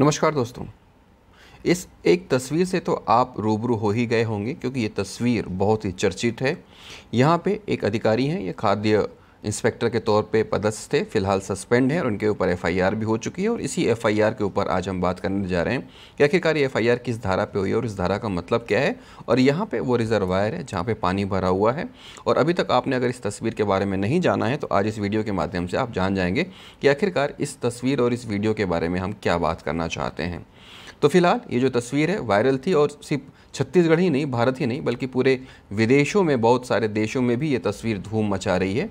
नमस्कार दोस्तों। इस एक तस्वीर से तो आप रूबरू हो ही गए होंगे क्योंकि ये तस्वीर बहुत ही चर्चित है। यहाँ पे एक अधिकारी हैं, ये खाद्य इंस्पेक्टर के तौर पे पदस्थ थे, फ़िलहाल सस्पेंड है और उनके ऊपर एफआईआर भी हो चुकी है और इसी एफआईआर के ऊपर आज हम बात करने जा रहे हैं कि आखिरकार ये एफआईआर किस धारा पे हुई है और इस धारा का मतलब क्या है और यहाँ पे वो रिजर्वायर है जहाँ पे पानी भरा हुआ है। और अभी तक आपने अगर इस तस्वीर के बारे में नहीं जाना है तो आज इस वीडियो के माध्यम से आप जान जाएँगे कि आखिरकार इस तस्वीर और इस वीडियो के बारे में हम क्या बात करना चाहते हैं। तो फ़िलहाल ये जो तस्वीर है वायरल थी और सिर्फ़ छत्तीसगढ़ ही नहीं, भारत ही नहीं, बल्कि पूरे विदेशों में, बहुत सारे देशों में भी ये तस्वीर धूम मचा रही है।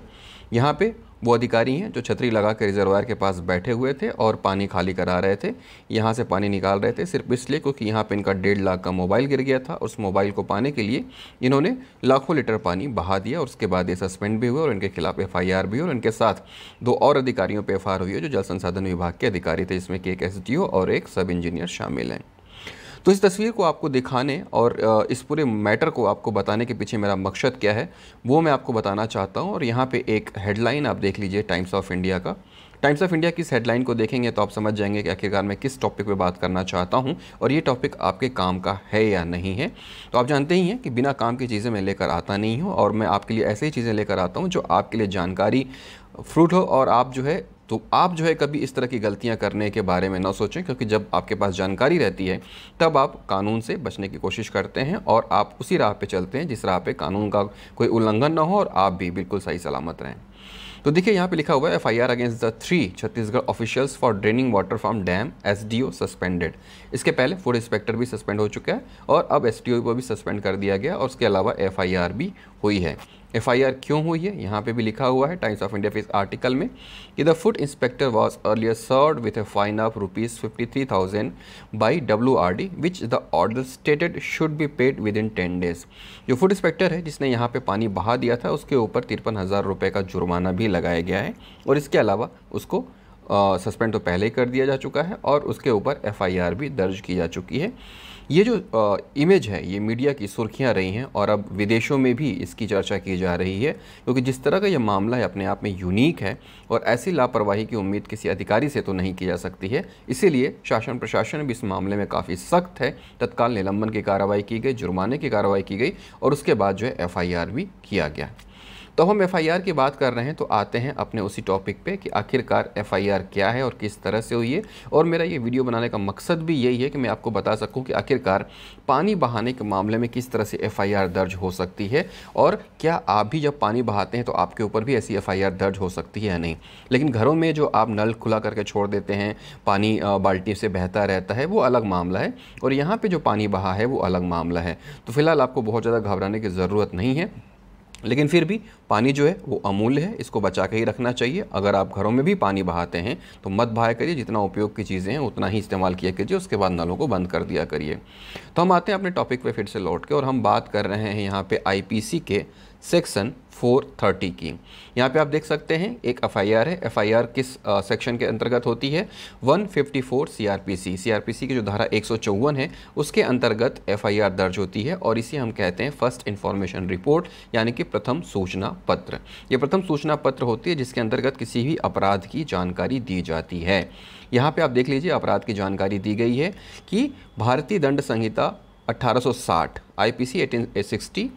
यहाँ पे वो अधिकारी हैं जो छतरी लगा के रिजर्वायर के पास बैठे हुए थे और पानी खाली करा रहे थे। यहाँ से पानी निकाल रहे थे सिर्फ़ इसलिए क्योंकि यहाँ पे इनका डेढ़ लाख का मोबाइल गिर गया था। उस मोबाइल को पाने के लिए इन्होंने लाखों लीटर पानी बहा दिया और उसके बाद ये सस्पेंड भी हुए और इनके खिलाफ एफआईआर भी और इनके साथ दो और अधिकारियों पर एफ़ हुई है जो जल संसाधन विभाग के अधिकारी थे, जिसमें कि एक एसडीओ और एक सब इंजीनियर शामिल हैं। तो इस तस्वीर को आपको दिखाने और इस पूरे मैटर को आपको बताने के पीछे मेरा मकसद क्या है, वो मैं आपको बताना चाहता हूँ। और यहाँ पे एक हेडलाइन आप देख लीजिए टाइम्स ऑफ़ इंडिया का। टाइम्स ऑफ़ इंडिया की इस हेडलाइन को देखेंगे तो आप समझ जाएँगे कि आखिरकार मैं किस टॉपिक पे बात करना चाहता हूँ और ये टॉपिक आपके काम का है या नहीं है। तो आप जानते ही हैं कि बिना काम की चीज़ें मैं लेकर आता नहीं हूँ और मैं आपके लिए ऐसे ही चीज़ें लेकर आता हूँ जो आपके लिए जानकारी फ्रूट हो और आप जो है तो आप जो है कभी इस तरह की गलतियाँ करने के बारे में ना सोचें, क्योंकि जब आपके पास जानकारी रहती है, तब आप कानून से बचने की कोशिश करते हैं और आप उसी राह पे चलते हैं जिस राह पे कानून का कोई उल्लंघन ना हो और आप भी बिल्कुल सही सलामत रहें। तो देखिए, यहाँ पे लिखा हुआ है F I R against the three Chhattisgarh officials for draining water from dam S D O suspended. इसके पहले फ़ूड इंस्पेक्टर भी सस्पेंड हो चुका है और अब एस डी ओ को भी सस्पेंड कर दिया गया और उसके अलावा एफ़ आई आर भी हुई है। FIR क्यों हुई है? यहाँ पे भी लिखा हुआ है टाइम्स ऑफ़ इंडिया इस आर्टिकल में, कि the food inspector was earlier serve with a fine of rupees fifty three thousand by W R D which the order stated should be paid within ten days जो food inspector है, जिसने यहाँ पे पानी बहा दिया था, उसके ऊपर तिरपन हज़ार रुपये का जुर्माना भी लगाया गया है, और इसके अलावा उसको सस्पेंड तो पहले ही कर दिया जा चुका है, और उसके ऊपर एफआईआर भी दर्ज की जा चुकी है। ये जो इमेज है, ये मीडिया की सुर्खियाँ रही हैं और अब विदेशों में भी इसकी चर्चा की जा रही है, क्योंकि जिस तरह का यह मामला है, अपने आप में यूनिक है और ऐसी लापरवाही की उम्मीद किसी अधिकारी से तो नहीं की जा सकती है, इसीलिए शासन प्रशासन भी इस मामले में काफ़ी सख्त है। तत्काल निलंबन की कार्रवाई की गई, जुर्माने की कार्रवाई की गई और उसके बाद जो है एफआईआर भी किया गया। तो हम एफआईआर की बात कर रहे हैं तो आते हैं अपने उसी टॉपिक पे कि आखिरकार एफआईआर क्या है और किस तरह से हुई है। और मेरा ये वीडियो बनाने का मकसद भी यही है कि मैं आपको बता सकूँ कि आखिरकार पानी बहाने के मामले में किस तरह से एफआईआर दर्ज हो सकती है और क्या आप भी जब पानी बहाते हैं तो आपके ऊपर भी ऐसी एफआईआर दर्ज हो सकती है या नहीं। लेकिन घरों में जो आप नल खुला करके छोड़ देते हैं, पानी बाल्टी से बहता रहता है, वो अलग मामला है। और यहाँ पर जो पानी बहा है, वो अलग मामला है। तो फ़िलहाल आपको बहुत ज़्यादा घबराने की ज़रूरत नहीं है। लेकिन फिर भी पानी जो है वो अमूल्य है, इसको बचा के ही रखना चाहिए। अगर आप घरों में भी पानी बहाते हैं तो मत बहाया करिए, जितना उपयोग की चीज़ें हैं, उतना ही इस्तेमाल किया कीजिए, उसके बाद नलों को बंद कर दिया करिए। तो हम आते हैं अपने टॉपिक पे फिर से लौट के, और हम बात कर रहे हैं यहाँ पे आईपीसी के सेक्शन 430 की। यहाँ पे आप देख सकते हैं, एक एफआईआर है। एफआईआर किस सेक्शन के अंतर्गत होती है? 154 सीआरपीसी सीआरपीसी की जो धारा एक सौ चौवन है, उसके अंतर्गत एफआईआर दर्ज होती है और इसे हम कहते हैं फ़र्स्ट इन्फॉर्मेशन रिपोर्ट, यानी कि प्रथम सूचना पत्र। ये प्रथम सूचना पत्र होती है जिसके अंतर्गत किसी भी अपराध की जानकारी दी जाती है। यहाँ पे आप देख लीजिए, अपराध की जानकारी दी गई है कि भारतीय दंड संहिता 1860 आईपीसी 1860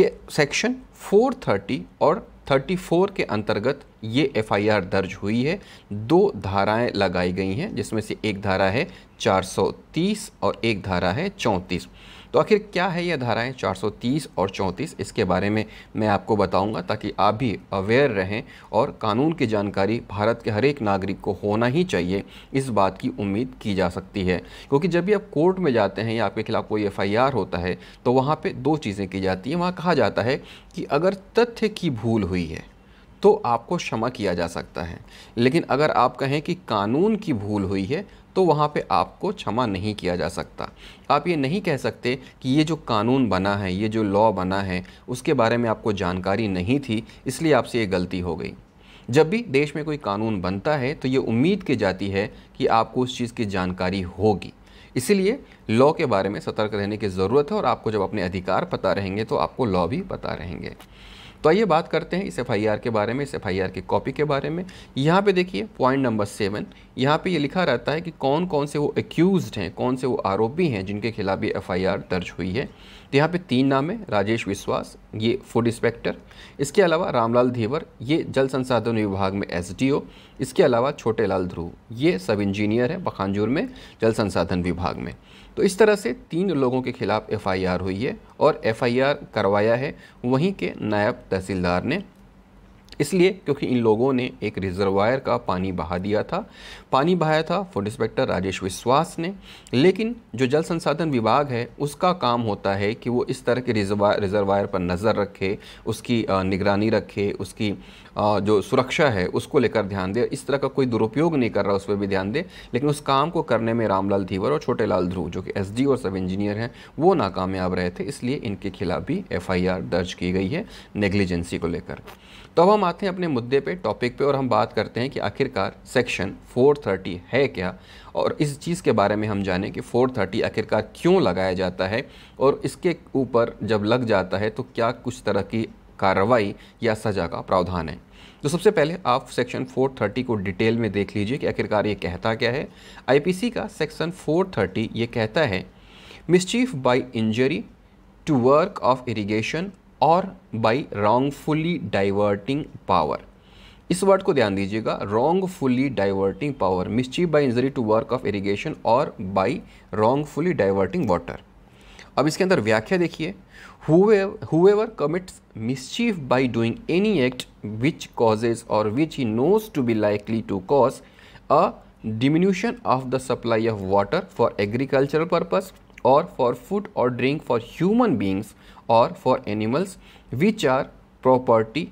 कि सेक्शन 430 और 34 के अंतर्गत ये एफआईआर दर्ज हुई है। दो धाराएँ लगाई गई हैं, जिसमें से एक धारा है 430 और एक धारा है चौंतीस। तो आखिर क्या है ये धाराएँ 430 और 34 इसके बारे में मैं आपको बताऊँगा ताकि आप भी अवेयर रहें और कानून की जानकारी भारत के हर एक नागरिक को होना ही चाहिए, इस बात की उम्मीद की जा सकती है। क्योंकि जब भी आप कोर्ट में जाते हैं या आपके खिलाफ़ कोई एफआईआर होता है तो वहाँ पर दो चीज़ें की जाती हैं। वहाँ कहा जाता है कि अगर तथ्य की भूल हुई है तो आपको क्षमा किया जा सकता है। लेकिन अगर आप कहें कि कानून की भूल हुई है तो वहाँ पे आपको क्षमा नहीं किया जा सकता। आप ये नहीं कह सकते कि ये जो कानून बना है, ये जो लॉ बना है, उसके बारे में आपको जानकारी नहीं थी, इसलिए आपसे ये गलती हो गई। जब भी देश में कोई कानून बनता है तो ये उम्मीद की जाती है कि आपको उस चीज़ की जानकारी होगी। इसीलिए लॉ के बारे में सतर्क रहने की ज़रूरत है और आपको जब अपने अधिकार पता रहेंगे तो आपको लॉ भी पता रहेंगे। तो आइए बात करते हैं इस एफआईआर के बारे में, इस एफ़ की कॉपी के बारे में। यहाँ पे देखिए पॉइंट नंबर सेवन यहाँ पे ये लिखा रहता है कि कौन कौन से वो एक्यूज हैं, कौन से वो आरोपी हैं जिनके खिलाफ ये एफ़ दर्ज हुई है। तो यहाँ पे तीन नाम है, राजेश विश्वास, ये फ़ूड इंस्पेक्टर इसके अलावा रामलाल धीवर, ये जल संसाधन विभाग में एसडीओ इसके अलावा छोटे लाल ध्रुव, ये सब इंजीनियर है बखानजूर में, जल संसाधन विभाग में। तो इस तरह से तीन लोगों के खिलाफ एफआईआर हुई है और एफआईआर करवाया है, वहीं के नायब तहसीलदार ने। इसलिए क्योंकि इन लोगों ने एक रिजर्वायर का पानी बहा दिया था। पानी बहाया था फ़ूड इंस्पेक्टर राजेश विश्वास ने, लेकिन जो जल संसाधन विभाग है, उसका काम होता है कि वो इस तरह के रिजर्वायर पर नज़र रखे, उसकी निगरानी रखे, उसकी जो सुरक्षा है, उसको लेकर ध्यान दे। इस तरह का कोई दुरुपयोग नहीं कर रहा, उस पर भी ध्यान दे। लेकिन उस काम को करने में रामलाल धीवर और छोटे लाल ध्रुव, जो कि एस और सब इंजीनियर हैं, वो नाकामयाब रहे थे। इसलिए इनके खिलाफ भी एफआईआर दर्ज की गई है, नेग्लिजेंसी को लेकर। तो अब हम आते हैं अपने मुद्दे पे टॉपिक पे, और हम बात करते हैं कि आखिरकार सेक्शन 430 है क्या? और इस चीज़ के बारे में हम जानें कि 430 आखिरकार क्यों लगाया जाता है और इसके ऊपर जब लग जाता है तो क्या कुछ तरह की कार्रवाई या सज़ा का प्रावधान है। तो सबसे पहले आप सेक्शन 430 को डिटेल में देख लीजिए कि आखिरकार ये कहता क्या है। आईपीसी का सेक्शन 430 ये कहता है mischief by injury to work of irrigation or by wrongfully diverting power इस वर्ड को ध्यान दीजिएगा wrongfully diverting power mischief by injury to work of irrigation or by wrongfully diverting water अब इसके अंदर व्याख्या देखिए। Whoever commits mischief by doing any act which causes or which he knows to be likely to cause a diminution of the supply of water for agricultural purpose or for food or drink for human beings or for animals which are property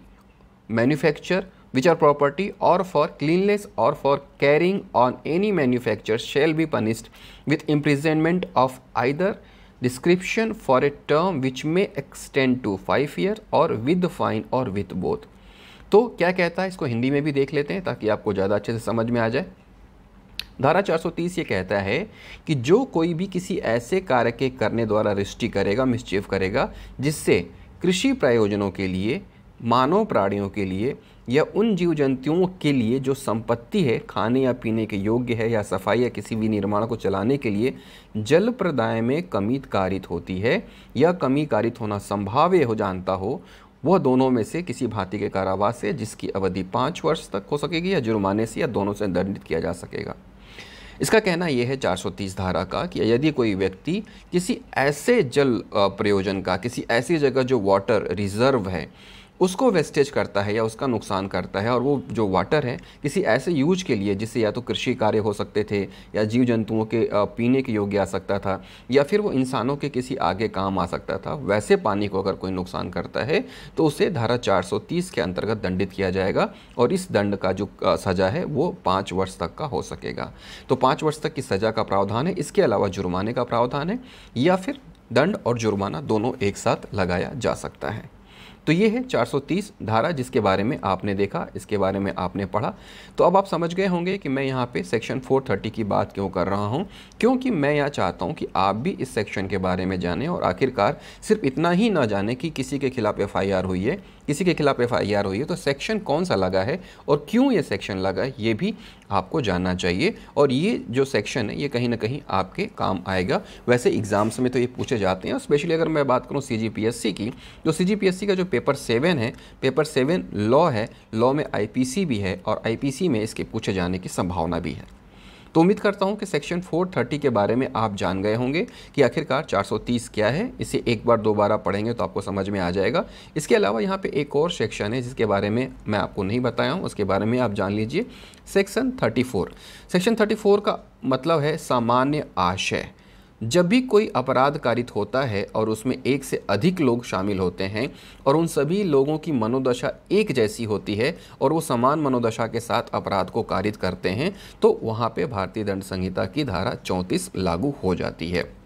manufacture which are property or for cleanliness or for carrying on any manufacture shall be punished with imprisonment of either description for a term which may extend to five year or with fine or with both तो क्या कहता है? इसको हिंदी में भी देख लेते हैं ताकि आपको ज़्यादा अच्छे से समझ में आ जाए। धारा 430 ये कहता है कि जो कोई भी किसी ऐसे कार्य के करने द्वारा रिष्टि करेगा मिसचेफ करेगा, जिससे कृषि प्रयोजनों के लिए, मानव प्राणियों के लिए या उन जीव जंतुओं के लिए जो संपत्ति है, खाने या पीने के योग्य है या सफ़ाई या किसी भी निर्माण को चलाने के लिए जल प्रदाय में कमी कारित होती है या कमी कारित होना संभाव्य हो जानता हो, वह दोनों में से किसी भांति के कारावास से जिसकी अवधि पाँच वर्ष तक हो सकेगी या जुर्माने से या दोनों से दंडित किया जा सकेगा। इसका कहना यह है 430 धारा का कि यदि कोई व्यक्ति किसी ऐसे जल प्रयोजन का, किसी ऐसी जगह जो वाटर रिज़र्व है उसको वेस्टेज करता है या उसका नुकसान करता है और वो जो वाटर है, किसी ऐसे यूज़ के लिए जिससे या तो कृषि कार्य हो सकते थे या जीव जंतुओं के पीने के योग्य आ सकता था या फिर वो इंसानों के किसी आगे काम आ सकता था, वैसे पानी को अगर कोई नुकसान करता है तो उसे धारा 430 के अंतर्गत दंडित किया जाएगा और इस दंड का जो सज़ा है, वो पाँच वर्ष तक का हो सकेगा। तो पाँच वर्ष तक की सज़ा का प्रावधान है, इसके अलावा जुर्माने का प्रावधान है या फिर दंड और जुर्माना दोनों एक साथ लगाया जा सकता है। तो ये है 430 धारा जिसके बारे में आपने देखा, इसके बारे में आपने पढ़ा। तो अब आप समझ गए होंगे कि मैं यहाँ पे सेक्शन 430 की बात क्यों कर रहा हूँ, क्योंकि मैं यह चाहता हूँ कि आप भी इस सेक्शन के बारे में जानें और आखिरकार सिर्फ़ इतना ही ना जाने कि किसी के खिलाफ एफआईआर हुई है। किसी के खिलाफ एफ़ आई आर हुई है। तो सेक्शन कौन सा लगा है और क्यों ये सेक्शन लगा है, ये भी आपको जानना चाहिए। और ये जो सेक्शन है, ये कहीं ना कहीं आपके काम आएगा। वैसे एग्ज़ाम्स में तो ये पूछे जाते हैं स्पेशली अगर मैं बात करूँ सी जी पी एस सी की तो सी जी पी एस सी का जो पेपर सेवन है, पेपर सेवन लॉ है, लॉ में आईपीसी भी है और आईपीसी में इसके पूछे जाने की संभावना भी है। तो उम्मीद करता हूँ कि सेक्शन 430 के बारे में आप जान गए होंगे कि आखिरकार 430 क्या है। इसे एक बार दोबारा पढ़ेंगे तो आपको समझ में आ जाएगा। इसके अलावा यहाँ पे एक और सेक्शन है जिसके बारे में मैं आपको नहीं बताया हूँ, उसके बारे में आप जान लीजिए। सेक्शन 34 सेक्शन 34 का मतलब है सामान्य आशय। जब भी कोई अपराध कारित होता है और उसमें एक से अधिक लोग शामिल होते हैं और उन सभी लोगों की मनोदशा एक जैसी होती है और वो समान मनोदशा के साथ अपराध को कारित करते हैं तो वहाँ पे भारतीय दंड संहिता की धारा चौंतीस लागू हो जाती है।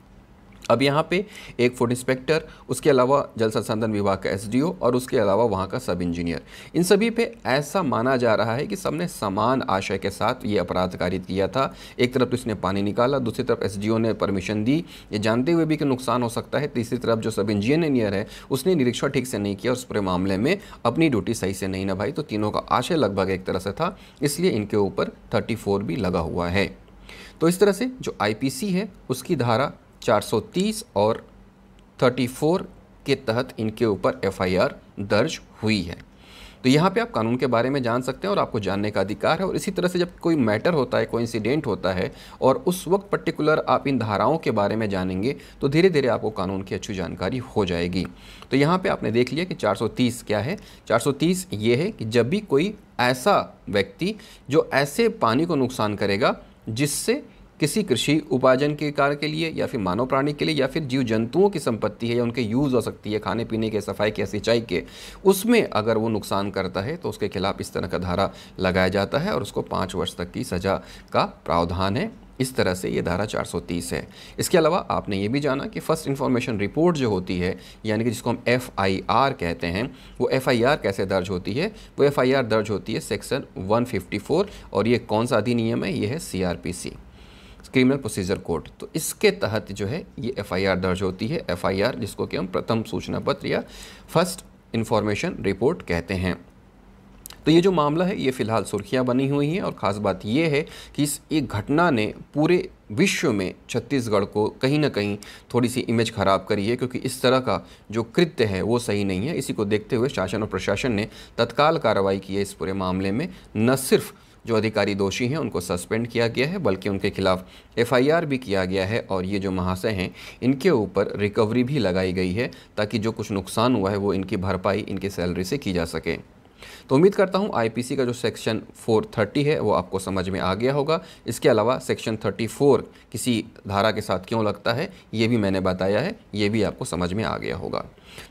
अब यहाँ पे एक फ़ूड इंस्पेक्टर, उसके अलावा जल संसाधन विभाग का एसडीओ और उसके अलावा वहाँ का सब इंजीनियर। इन सभी पे ऐसा माना जा रहा है कि सबने समान आशय के साथ ये अपराध कारित किया था। एक तरफ़ तो इसने पानी निकाला, दूसरी तरफ़ एसडीओ ने परमिशन दी। ये जानते हुए भी कि नुकसान हो सकता है। तीसरी तरफ़ जो सब इंजीनियर है, उसने निरीक्षण ठीक से नहीं किया उस पूरे मामले में अपनी ड्यूटी सही से नहीं निभाई। तो तीनों का आशय लगभग एक तरह से था, इसलिए इनके ऊपर थर्टी भी लगा हुआ है। तो इस तरह से जो आईपीसी है, उसकी धारा 430 और 34 के तहत इनके ऊपर एफआईआर दर्ज हुई है। तो यहाँ पे आप कानून के बारे में जान सकते हैं और आपको जानने का अधिकार है और इसी तरह से जब कोई मैटर होता है, कोई इंसिडेंट होता है और उस वक्त पर्टिकुलर आप इन धाराओं के बारे में जानेंगे तो धीरे धीरे आपको कानून की अच्छी जानकारी हो जाएगी। तो यहाँ पे आपने देख लिया कि 430 क्या है। 430 ये है कि जब भी कोई ऐसा व्यक्ति जो ऐसे पानी को नुकसान करेगा, जिससे किसी कृषि उपार्जन के कार्य के लिए, या फिर मानव प्राणी के लिए, या फिर जीव जंतुओं की संपत्ति है, या उनके यूज़ हो सकती है, खाने पीने के, सफ़ाई के, सिंचाई के, उसमें अगर वो नुकसान करता है तो उसके खिलाफ इस तरह का धारा लगाया जाता है और उसको पाँच वर्ष तक की सज़ा का प्रावधान है। इस तरह से ये धारा 430 है। इसके अलावा आपने ये भी जाना कि फ़र्स्ट इन्फॉर्मेशन रिपोर्ट जो होती है, यानी कि जिसको हम एफआईआर कहते हैं, वो एफआईआर कैसे दर्ज होती है? वो एफआईआर दर्ज होती है सेक्शन 154 और ये कौन सा अधिनियम है? ये है सीआरपीसी क्रिमिनल प्रोसीजर कोड तो इसके तहत जो है, ये एफआईआर दर्ज होती है एफआईआर जिसको कि हम प्रथम सूचना पत्र या फ़र्स्ट इन्फॉर्मेशन रिपोर्ट कहते हैं। तो ये जो मामला है, ये फ़िलहाल सुर्खियाँ बनी हुई हैं और ख़ास बात ये है कि इस एक घटना ने पूरे विश्व में छत्तीसगढ़ को कहीं ना कहीं थोड़ी सी इमेज ख़राब करी है, क्योंकि इस तरह का जो कृत्य है, वो सही नहीं है। इसी को देखते हुए शासन और प्रशासन ने तत्काल कार्रवाई की है इस पूरे मामले में। न सिर्फ़ जो अधिकारी दोषी हैं, उनको सस्पेंड किया गया है, बल्कि उनके खिलाफ एफआईआर भी किया गया है और ये जो महाशय हैं, इनके ऊपर रिकवरी भी लगाई गई है, ताकि जो कुछ नुकसान हुआ है, वो इनकी भरपाई, इनकी सैलरी से की जा सके। तो उम्मीद करता हूँ आईपीसी का जो सेक्शन 430 है, वो आपको समझ में आ गया होगा। इसके अलावा सेक्शन 34 किसी धारा के साथ क्यों लगता है, ये भी मैंने बताया है, ये भी आपको समझ में आ गया होगा।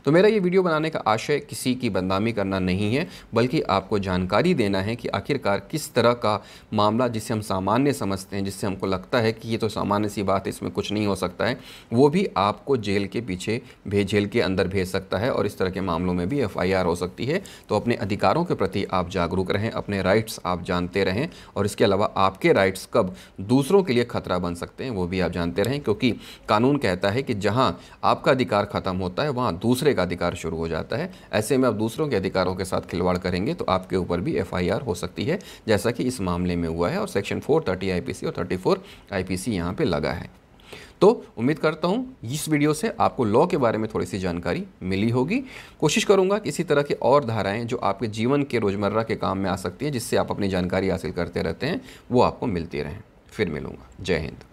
तो मेरा ये वीडियो बनाने का आशय किसी की बदनामी करना नहीं है, बल्कि आपको जानकारी देना है कि आखिरकार किस तरह का मामला जिसे हम सामान्य समझते हैं, जिससे हमको लगता है कि ये तो सामान्य सी बात है, इसमें कुछ नहीं हो सकता है, वो भी आपको जेल के पीछे भेज जेल के अंदर भेज सकता है और इस तरह के मामलों में भी एफआईआर हो सकती है। तो अपने अधिकारों के प्रति आप जागरूक रहें, अपने राइट्स आप जानते रहें और इसके अलावा आपके राइट्स कब दूसरों के लिए खतरा बन सकते हैं, वो भी आप जानते रहें, क्योंकि कानून कहता है कि जहाँ आपका अधिकार ख़त्म होता है, वहाँ दूसरे का अधिकार शुरू हो जाता है। ऐसे में आप दूसरों के अधिकारों के साथ खिलवाड़ करेंगे तो आपके ऊपर भी एफआईआर हो सकती है, जैसा कि इस मामले में हुआ है और सेक्शन फोर थर्टी और थर्टी फोर आई पर लगा है। तो उम्मीद करता हूँ इस वीडियो से आपको लॉ के बारे में थोड़ी सी जानकारी मिली होगी। कोशिश करूँगा कि इसी तरह की और धाराएँ जो आपके जीवन के रोज़मर्रा के काम में आ सकती है, जिससे आप अपनी जानकारी हासिल करते रहते हैं, वो आपको मिलती रहें। फिर मिलूँगा। जय हिंद।